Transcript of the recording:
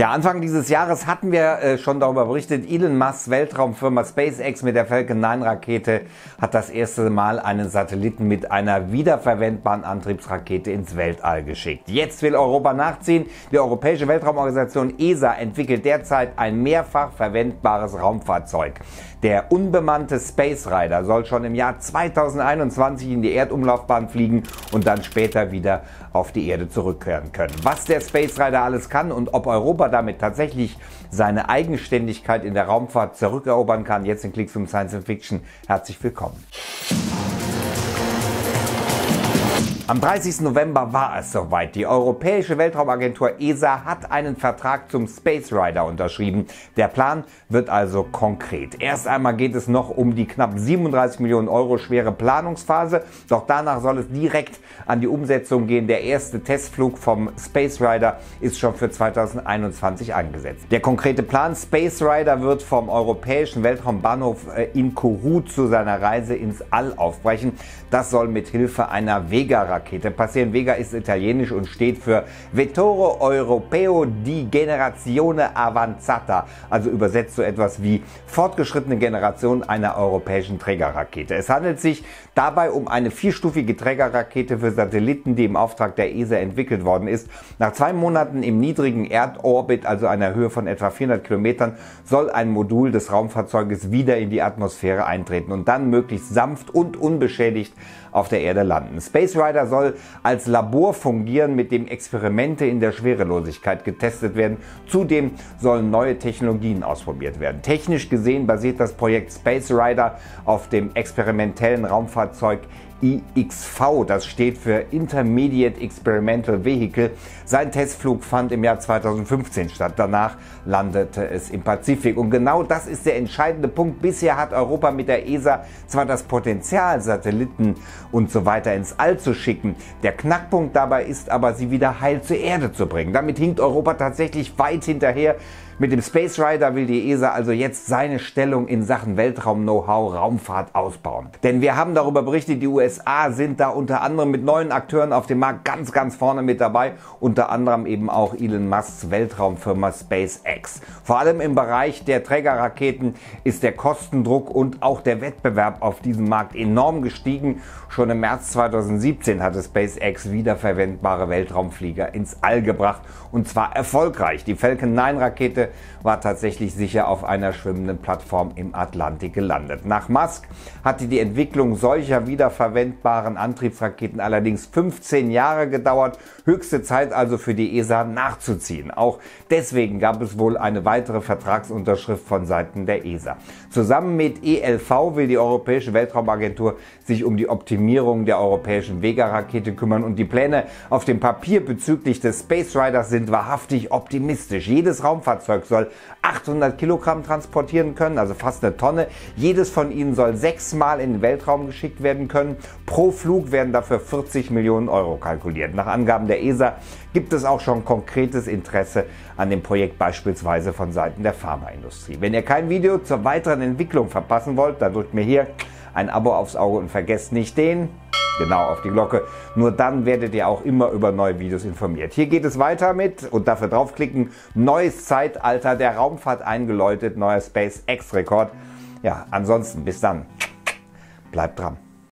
Ja, Anfang dieses Jahres hatten wir äh, schon darüber berichtet, Elon Musk Weltraumfirma SpaceX mit der Falcon 9 Rakete hat das erste Mal einen Satelliten mit einer wiederverwendbaren Antriebsrakete ins Weltall geschickt. Jetzt will Europa nachziehen. Die Europäische Weltraumorganisation ESA entwickelt derzeit ein mehrfach verwendbares Raumfahrzeug. Der unbemannte Space Rider soll schon im Jahr 2021 in die Erdumlaufbahn fliegen und dann später wieder auf die Erde zurückkehren können. Was der Space Rider alles kann und ob Europa damit tatsächlich seine Eigenständigkeit in der Raumfahrt zurückerobern kann. Jetzt in Klicks um Science Fiction. Herzlich willkommen. Am 30. November war es soweit. Die Europäische Weltraumagentur ESA hat einen Vertrag zum Space Rider unterschrieben. Der Plan wird also konkret. Erst einmal geht es noch um die knapp 37 Millionen Euro schwere Planungsphase. Doch danach soll es direkt an die Umsetzung gehen. Der erste Testflug vom Space Rider ist schon für 2021 angesetzt. Der konkrete Plan Space Rider wird vom Europäischen Weltraumbahnhof äh, in Kourou zu seiner Reise ins All aufbrechen. Das soll mit Hilfe einer Vega Rakete passieren. Vega ist italienisch und steht für Vettore Europeo di Generazione Avanzata, also übersetzt so etwas wie fortgeschrittene Generation einer europäischen Trägerrakete. Es handelt sich dabei um eine vierstufige Trägerrakete für Satelliten, die im Auftrag der ESA entwickelt worden ist. Nach zwei Monaten im niedrigen Erdorbit, also einer Höhe von etwa 400 Kilometern, soll ein Modul des Raumfahrzeuges wieder in die Atmosphäre eintreten und dann möglichst sanft und unbeschädigt auf der Erde landen. Space Rider soll als Labor fungieren, mit dem Experimente in der Schwerelosigkeit getestet werden. Zudem sollen neue Technologien ausprobiert werden. Technisch gesehen basiert das Projekt Space Rider auf dem experimentellen Raumfahrzeug IXV, das steht für Intermediate Experimental Vehicle. Sein Testflug fand im Jahr 2015 statt. Danach landete es im Pazifik. Und genau das ist der entscheidende Punkt. Bisher hat Europa mit der ESA zwar das Potenzial, Satelliten und so weiter ins All zu schicken. Der Knackpunkt dabei ist aber, sie wieder heil zur Erde zu bringen. Damit hinkt Europa tatsächlich weit hinterher. Mit dem Space Rider will die ESA also jetzt seine Stellung in Sachen Weltraum-Know-how, Raumfahrt ausbauen. Denn wir haben darüber berichtet, die USA sind da unter anderem mit neuen Akteuren auf dem Markt ganz, ganz vorne mit dabei. Unter anderem eben auch Elon Musks Weltraumfirma SpaceX. Vor allem im Bereich der Trägerraketen ist der Kostendruck und auch der Wettbewerb auf diesem Markt enorm gestiegen. Schon im März 2017 hatte SpaceX wiederverwendbare Weltraumflieger ins All gebracht und zwar erfolgreich. Die Falcon 9 War tatsächlich sicher auf einer schwimmenden Plattform im Atlantik gelandet. Nach Musk hatte die Entwicklung solcher wiederverwendbaren Antriebsraketen allerdings 15 Jahre gedauert. Höchste Zeit also für die ESA nachzuziehen. Auch deswegen gab es wohl eine weitere Vertragsunterschrift von Seiten der ESA. Zusammen mit ELV will die Europäische Weltraumagentur sich um die Optimierung der europäischen Vega-Rakete kümmern und die Pläne auf dem Papier bezüglich des Space Riders sind wahrhaftig optimistisch. Jedes Raumfahrzeug Flugzeug soll 800 Kilogramm transportieren können, also fast eine Tonne. Jedes von ihnen soll sechsmal in den Weltraum geschickt werden können. Pro Flug werden dafür 40 Millionen Euro kalkuliert. Nach Angaben der ESA gibt es auch schon konkretes Interesse an dem Projekt beispielsweise von Seiten der Pharmaindustrie. Wenn ihr kein Video zur weiteren Entwicklung verpassen wollt, dann drückt mir hier ein Abo aufs Auge und vergesst nicht den genau auf die Glocke. Nur dann werdet ihr auch immer über neue Videos informiert. Hier geht es weiter mit und dafür draufklicken. Neues Zeitalter der Raumfahrt eingeläutet, neuer SpaceX-Rekord. Ja, ansonsten bis dann. Bleibt dran.